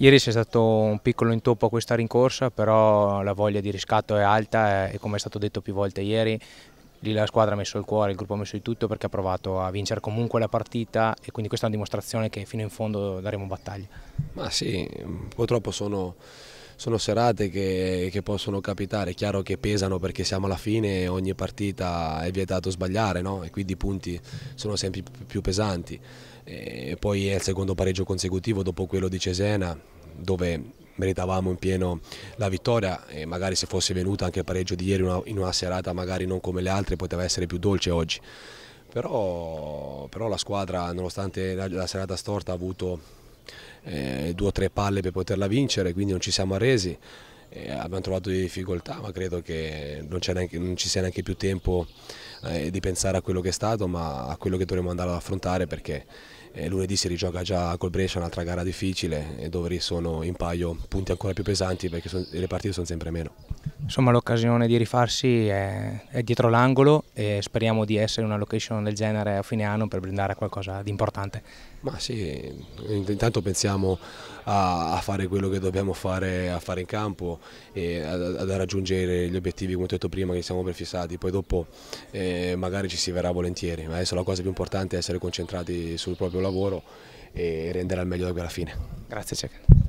Ieri c'è stato un piccolo intoppo a questa rincorsa, però la voglia di riscatto è alta e come è stato detto più volte ieri, lì la squadra ha messo il cuore, il gruppo ha messo di tutto perché ha provato a vincere comunque la partita e quindi questa è una dimostrazione che fino in fondo daremo battaglia. Ma sì, purtroppo sono, sono serate che, che, possono capitare, è chiaro che pesano perché siamo alla fine e ogni partita è vietato sbagliare no? e quindi i punti sono sempre più pesanti. E poi è il secondo pareggio consecutivo dopo quello di Cesena dove meritavamo in pieno la vittoria e magari se fosse venuta anche il pareggio di ieri in una serata magari non come le altre poteva essere più dolce oggi. Però, però la squadra nonostante la, la serata storta ha avuto eh, due o tre palle per poterla vincere quindi non ci siamo arresi. Eh, abbiamo trovato delle difficoltà ma credo che non, non ci sia neanche più tempo eh, di pensare a quello che è stato ma a quello che dovremo andare ad affrontare perché eh, lunedì si rigioca già col Brescia un'altra gara difficile dove sono in paio punti ancora più pesanti perché son, le partite sono sempre meno. Insomma l'occasione di rifarsi è, è dietro l'angolo e speriamo di essere in una location del genere a fine anno per brindare a qualcosa di importante. Ma sì, intanto pensiamo a, a fare quello che dobbiamo fare, a fare in campo e a, a raggiungere gli obiettivi come ho detto prima che siamo prefissati, poi dopo eh, magari ci si verrà volentieri, ma adesso la cosa più importante è essere concentrati sul proprio lavoro e rendere al meglio da qui alla fine. Grazie Cec.